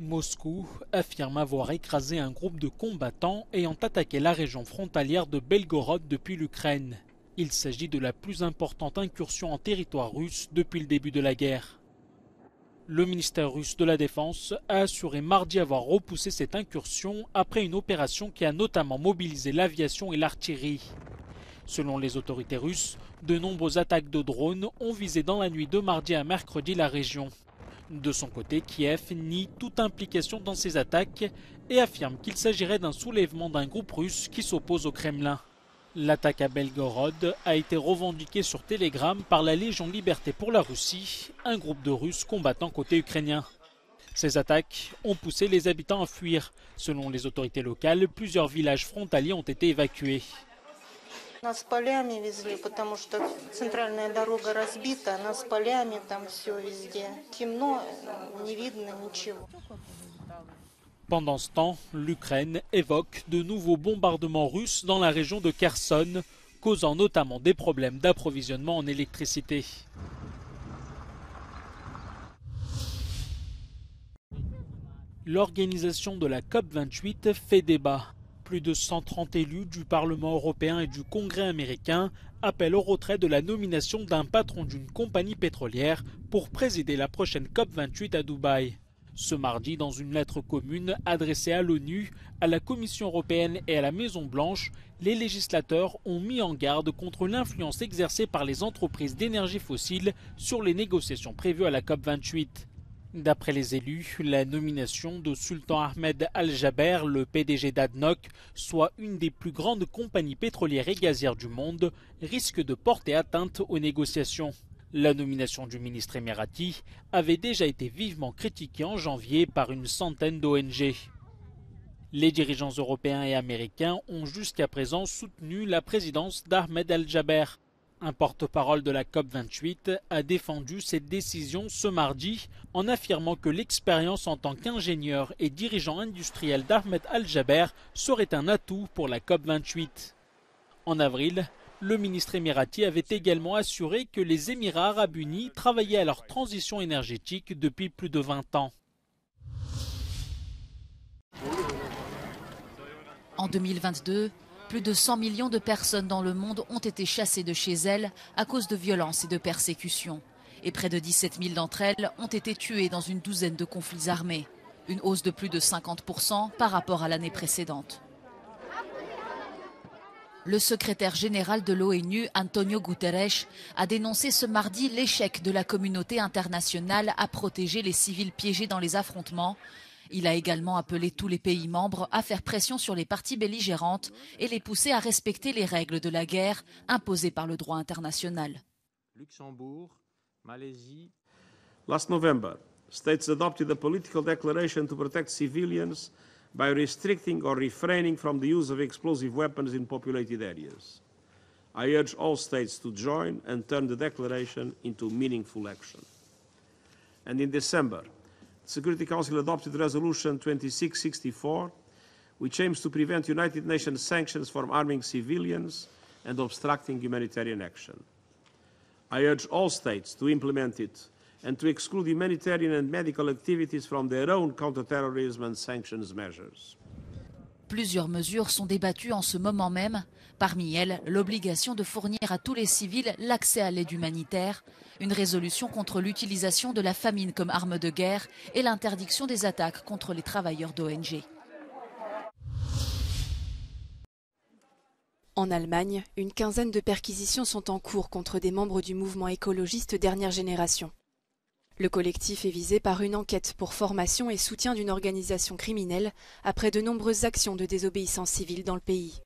Moscou affirme avoir écrasé un groupe de combattants ayant attaqué la région frontalière de Belgorod depuis l'Ukraine. Il s'agit de la plus importante incursion en territoire russe depuis le début de la guerre. Le ministère russe de la Défense a assuré mardi avoir repoussé cette incursion après une opération qui a notamment mobilisé l'aviation et l'artillerie. Selon les autorités russes, de nombreuses attaques de drones ont visé dans la nuit de mardi à mercredi la région. De son côté, Kiev nie toute implication dans ces attaques et affirme qu'il s'agirait d'un soulèvement d'un groupe russe qui s'oppose au Kremlin. L'attaque à Belgorod a été revendiquée sur Telegram par la Légion Liberté pour la Russie, un groupe de Russes combattant côté ukrainien. Ces attaques ont poussé les habitants à fuir. Selon les autorités locales, plusieurs villages frontaliers ont été évacués. Нас полями везли, потому что центральная дорога разбита, нас полями там все везде. Темно, не видно ничего. Pendant ce temps, l'Ukraine évoque de nouveaux bombardements russes dans la région de Kherson, causant notamment des problèmes d'approvisionnement en électricité. L'organisation de la COP28 fait débat plus de 130 élus du Parlement européen et du Congrès américain appellent au retrait de la nomination d'un patron d'une compagnie pétrolière pour présider la prochaine COP28 à Dubaï. Ce mardi, dans une lettre commune adressée à l'ONU, à la Commission européenne et à la Maison-Blanche, les législateurs ont mis en garde contre l'influence exercée par les entreprises d'énergie fossile sur les négociations prévues à la COP28. D'après les élus, la nomination de Sultan Ahmed Al-Jaber, le PDG d'ADNOC, soit une des plus grandes compagnies pétrolières et gazières du monde, risque de porter atteinte aux négociations. La nomination du ministre émirati avait déjà été vivement critiquée en janvier par une centaine d'ONG. Les dirigeants européens et américains ont jusqu'à présent soutenu la présidence d'Ahmed Al-Jaber. Un porte-parole de la COP28 a défendu cette décision ce mardi en affirmant que l'expérience en tant qu'ingénieur et dirigeant industriel d'Ahmed Al-Jaber serait un atout pour la COP28. En avril, le ministre émirati avait également assuré que les Émirats arabes unis travaillaient à leur transition énergétique depuis plus de 20 ans. En 2022, plus de 100 millions de personnes dans le monde ont été chassées de chez elles à cause de violences et de persécutions. Et près de 17 000 d'entre elles ont été tuées dans une douzaine de conflits armés. Une hausse de plus de 50% par rapport à l'année précédente. Le secrétaire général de l'ONU, Antonio Guterres, a dénoncé ce mardi l'échec de la communauté internationale à protéger les civils piégés dans les affrontements il a également appelé tous les pays membres à faire pression sur les parties belligérantes et les pousser à respecter les règles de la guerre imposées par le droit international. Luxembourg, Malaisie. Last November, states adopted a political declaration to protect civilians by restricting or refraining from the use of explosive weapons in populated areas. I urge all states to join and turn the declaration into meaningful action. And in December, Security Council adopted Resolution 2664, which aims to prevent United Nations sanctions from arming civilians and obstructing humanitarian action. I urge all states to implement it and to exclude humanitarian and medical activities from their own counterterrorism and sanctions measures. Plusieurs mesures sont débattues en ce moment même, parmi elles l'obligation de fournir à tous les civils l'accès à l'aide humanitaire, une résolution contre l'utilisation de la famine comme arme de guerre et l'interdiction des attaques contre les travailleurs d'ONG. En Allemagne, une quinzaine de perquisitions sont en cours contre des membres du mouvement écologiste Dernière Génération. Le collectif est visé par une enquête pour formation et soutien d'une organisation criminelle après de nombreuses actions de désobéissance civile dans le pays.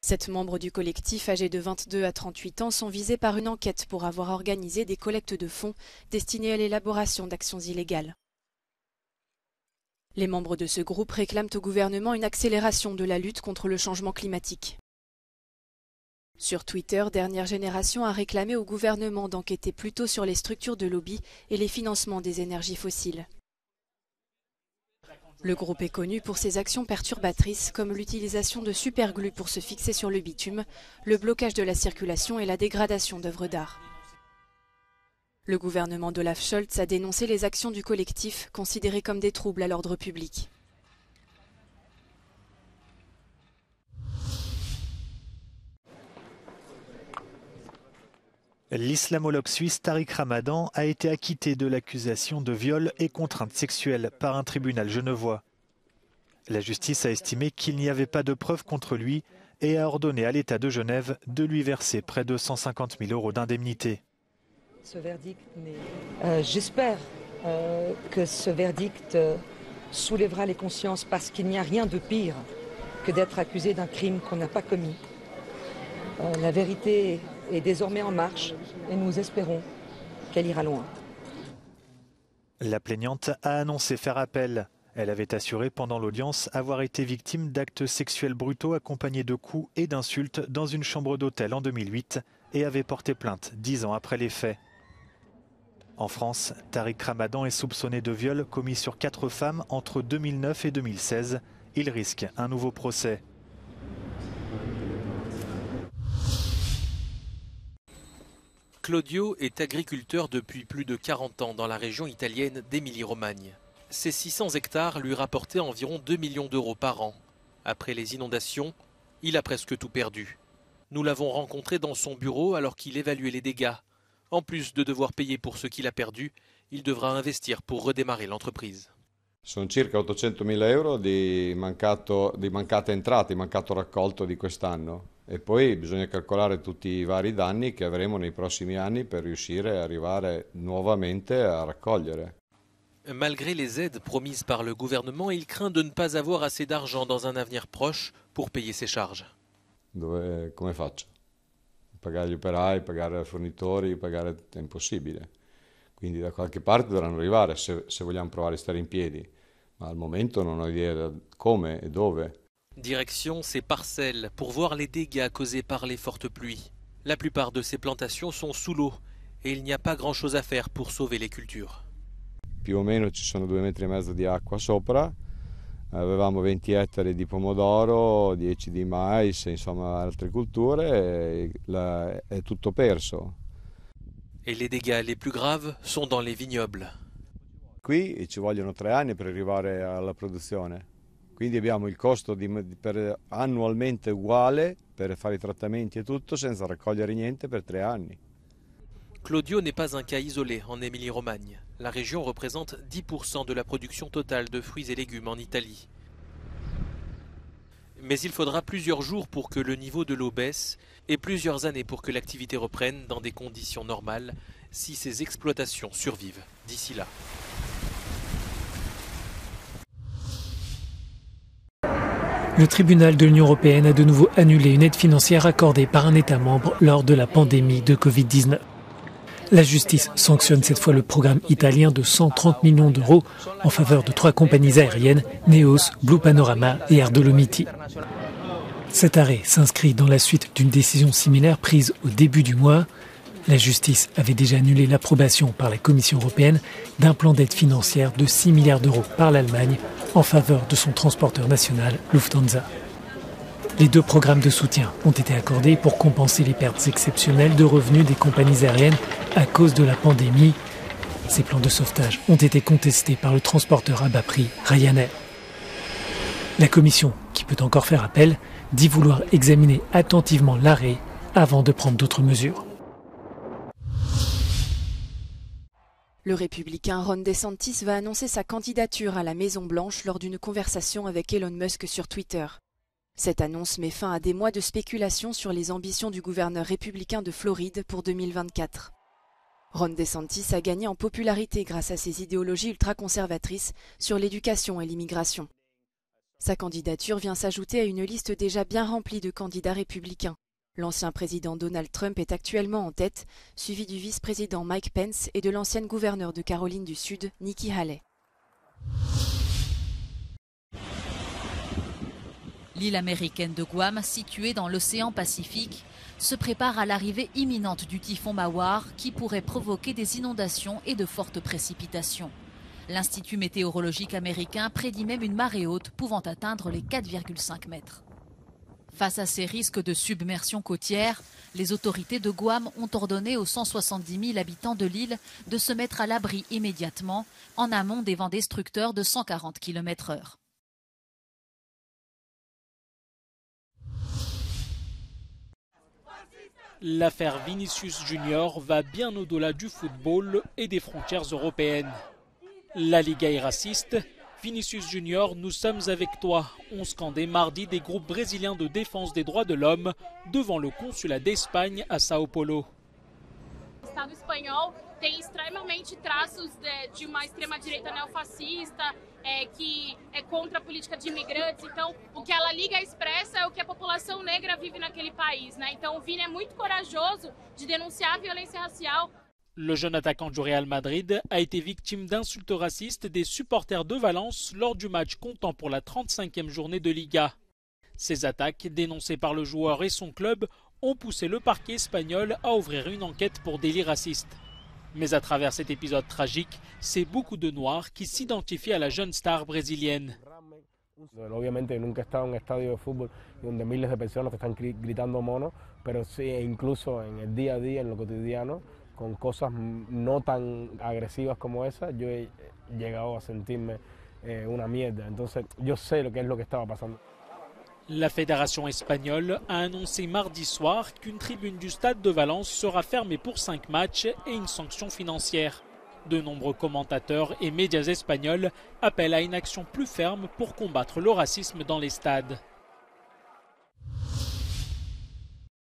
Sept membres du collectif âgés de 22 à 38 ans sont visés par une enquête pour avoir organisé des collectes de fonds destinées à l'élaboration d'actions illégales. Les membres de ce groupe réclament au gouvernement une accélération de la lutte contre le changement climatique. Sur Twitter, Dernière Génération a réclamé au gouvernement d'enquêter plutôt sur les structures de lobby et les financements des énergies fossiles. Le groupe est connu pour ses actions perturbatrices comme l'utilisation de superglue pour se fixer sur le bitume, le blocage de la circulation et la dégradation d'œuvres d'art. Le gouvernement d'Olaf Scholz a dénoncé les actions du collectif considérées comme des troubles à l'ordre public. L'islamologue suisse Tariq Ramadan a été acquitté de l'accusation de viol et contrainte sexuelle par un tribunal genevois. La justice a estimé qu'il n'y avait pas de preuves contre lui et a ordonné à l'État de Genève de lui verser près de 150 000 euros d'indemnité. Euh, j'espère euh, que ce verdict euh, soulèvera les consciences parce qu'il n'y a rien de pire que d'être accusé d'un crime qu'on n'a pas commis. la vérité est désormais en marche et nous espérons qu'elle ira loin. La plaignante a annoncé faire appel. Elle avait assuré pendant l'audience avoir été victime d'actes sexuels brutaux accompagnés de coups et d'insultes dans une chambre d'hôtel en 2008 et avait porté plainte dix ans après les faits. En France, Tariq Ramadan est soupçonné de viol commis sur quatre femmes entre 2009 et 2016. Il risque un nouveau procès. Claudio est agriculteur depuis plus de 40 ans dans la région italienne d'Émilie-Romagne. Ces 600 hectares lui rapportaient environ 2 millions d'euros par an. Après les inondations, il a presque tout perdu. Nous l'avons rencontré dans son bureau alors qu'il évaluait les dégâts. En plus de devoir payer pour ce qu'il a perdu, il devra investir pour redémarrer l'entreprise. Sono circa 800 000 euro di, mancato, mancate entrate, mancato raccolto di quest'anno. E poi bisogna calcolare tutti i vari danni che avremo nei prossimi anni per riuscire a arrivare nuovamente a raccogliere. Malgré les aides promises par le gouvernement, il craint de ne pas avoir assez d'argent dans un avenir proche pour payer ses charges. Dove, come faccio? Pagare gli operai, pagare i fornitori, pagare è impossibile. Quindi da qualche parte dovranno arrivare se, se vogliamo provare a stare in piedi, ma al momento non ho idea come e dove. Direction ces parcelles pour voir les dégâts causés par les fortes pluies. La plupart de ces plantations sont sous l'eau et il n'y a pas grand chose à faire pour sauver les cultures. Più o meno ci sono due metri e mezzo di acqua sopra, avevamo 20 ettari di pomodoro, 10 di mais, insomma altre culture, e la, è tutto perso. Et les dégâts les plus graves sont dans les vignobles. Qui ci vogliono tre anni per arrivare alla produzione. Quindi. Claudio n'est pas un cas isolé en Émilie-Romagne. La région représente 10% de la production totale de fruits et légumes en Italie. Mais il faudra plusieurs jours pour que le niveau de l'eau baisse et plusieurs années pour que l'activité reprenne dans des conditions normales si ces exploitations survivent d'ici là. Le tribunal de l'Union européenne a de nouveau annulé une aide financière accordée par un État membre lors de la pandémie de Covid-19. La justice sanctionne cette fois le programme italien de 130 millions d'euros en faveur de trois compagnies aériennes, Neos, Blue Panorama et Air Dolomiti. Cet arrêt s'inscrit dans la suite d'une décision similaire prise au début du mois. La justice avait déjà annulé l'approbation par la Commission européenne d'un plan d'aide financière de 6 milliards d'euros par l'Allemagne en faveur de son transporteur national Lufthansa. Les deux programmes de soutien ont été accordés pour compenser les pertes exceptionnelles de revenus des compagnies aériennes à cause de la pandémie. Ces plans de sauvetage ont été contestés par le transporteur à bas prix Ryanair. La Commission, qui peut encore faire appel, dit vouloir examiner attentivement l'arrêt avant de prendre d'autres mesures. Le républicain Ron DeSantis va annoncer sa candidature à la Maison-Blanche lors d'une conversation avec Elon Musk sur Twitter. Cette annonce met fin à des mois de spéculation sur les ambitions du gouverneur républicain de Floride pour 2024. Ron DeSantis a gagné en popularité grâce à ses idéologies ultra-conservatrices sur l'éducation et l'immigration. Sa candidature vient s'ajouter à une liste déjà bien remplie de candidats républicains. L'ancien président Donald Trump est actuellement en tête, suivi du vice-président Mike Pence et de l'ancienne gouverneure de Caroline du Sud, Nikki Haley. L'île américaine de Guam, située dans l'océan Pacifique, se prépare à l'arrivée imminente du typhon Mawar qui pourrait provoquer des inondations et de fortes précipitations. L'Institut météorologique américain prédit même une marée haute pouvant atteindre les 4,5 mètres. Face à ces risques de submersion côtière, les autorités de Guam ont ordonné aux 170 000 habitants de l'île de se mettre à l'abri immédiatement, en amont des vents destructeurs de 140 km/h. L'affaire Vinicius Junior va bien au-delà du football et des frontières européennes. La Liga est raciste. Vinicius Junior, nous sommes avec toi. On scandait mardi des groupes brésiliens de défense des droits de l'homme devant le consulat d'Espagne à Sao Paulo. tem extremamente traços de, de uma extrema-direita neofascista, é, que é contra a política de imigrantes. Então, o que ela liga expressa é o que a população negra vive naquele país. Né? Então, o Vini é muito corajoso de denunciar a violência racial. Le jeune attaquant du Real Madrid a été victime d'insultes racistes des supporters de Valence lors du match comptant pour la 35e journée de Liga. Ces attaques, dénoncées par le joueur et son club, ont poussé le parquet espagnol à ouvrir une enquête pour délit raciste. Mais à travers cet épisode tragique, c'est beaucoup de Noirs qui s'identifient à la jeune star brésilienne. Obviamente nunca he en un estadio de fútbol donde miles de personas están gritando mono, pero sí, incluso en el día a día, en lo cotidiano, con cosas no tan agresivas como esa, yo he llegado a sentirme eh, una mierda. Entonces yo sé lo que es. La fédération espagnole a annoncé mardi soir qu'une tribune du stade de Valence sera fermée pour cinq matchs et une sanction financière. De nombreux commentateurs et médias espagnols appellent à une action plus ferme pour combattre le racisme dans les stades.